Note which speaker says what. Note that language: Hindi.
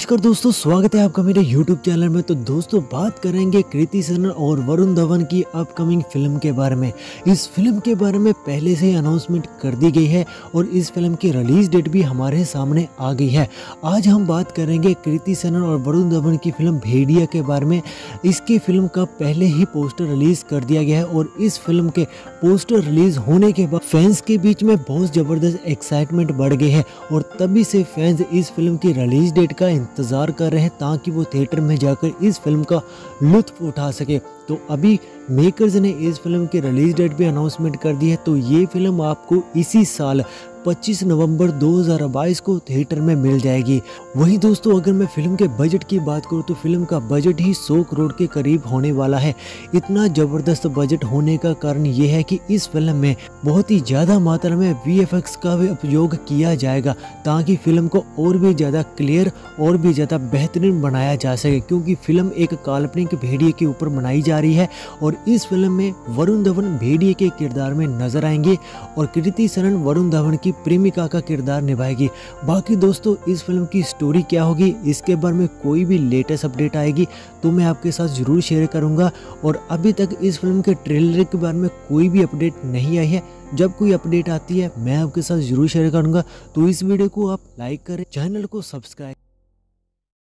Speaker 1: नमस्कार दोस्तों, स्वागत है आपका मेरे YouTube चैनल में। तो दोस्तों, बात करेंगे कृति सनन और वरुण धवन की अपकमिंग फ़िल्म के बारे में। इस फ़िल्म के बारे में पहले से ही अनाउंसमेंट कर दी गई है और इस फ़िल्म की रिलीज़ डेट भी हमारे सामने आ गई है। आज हम बात करेंगे कृति सनन और वरुण धवन की फ़िल्म भेड़िया के बारे में। इसकी फ़िल्म का पहले ही पोस्टर रिलीज़ कर दिया गया है और इस फ़िल्म के पोस्टर रिलीज़ होने के बाद फैंस के बीच में बहुत ज़बरदस्त एक्साइटमेंट बढ़ गई है और तभी से फैंस इस फ़िल्म की रिलीज़ डेट का इंतज़ार कर रहे हैं ताकि वो थिएटर में जाकर इस फ़िल्म का लुत्फ उठा सके। तो अभी मेकर्स ने इस फ़िल्म के रिलीज़ डेट भी अनाउंसमेंट कर दी है तो ये फ़िल्म आपको इसी साल 25 नवंबर 2022 को थिएटर में मिल जाएगी। वहीं दोस्तों, अगर मैं फ़िल्म के बजट की बात करूँ तो फ़िल्म का बजट ही 100 करोड़ के करीब होने वाला है। इतना ज़बरदस्त बजट होने का कारण ये है कि इस फ़िल्म में बहुत ही ज़्यादा मात्रा में वीएफएक्स का भी उपयोग किया जाएगा, ताकि फ़िल्म को और भी ज़्यादा क्लियर और भी ज़्यादा बेहतरीन बनाया जा सके, क्योंकि फ़िल्म एक काल्पनिक भेड़िए के ऊपर बनाई जा रही है और इस फ़िल्म में वरुण धवन भेड़िए के किरदार में नज़र आएँगे और कृति सरन वरुण धवन की प्रेमिका का किरदार निभाएगी। बाकी दोस्तों, इस फ़िल्म की स्टोरी क्या होगी, इसके बारे में कोई भी लेटेस्ट अपडेट आएगी तो मैं आपके साथ ज़रूर शेयर करूँगा और अभी तक इस फ़िल्म के ट्रेलर के बारे में कोई भी अपडेट नहीं आई है। जब कोई अपडेट आती है, मैं आपके साथ ज़रूर शेयर करूँगा। तो इस वीडियो को आप लाइक करें चैनल को सब्सक्राइब